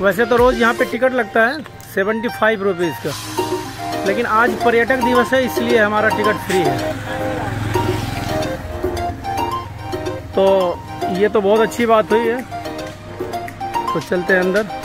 वैसे तो रोज़ यहाँ पे टिकट लगता है सेवेंटी फाइव रुपीज़ का। लेकिन आज पर्यटक दिवस है, इसलिए हमारा टिकट फ्री है। तो ये तो बहुत अच्छी बात हुई है। तो चलते हैं अंदर।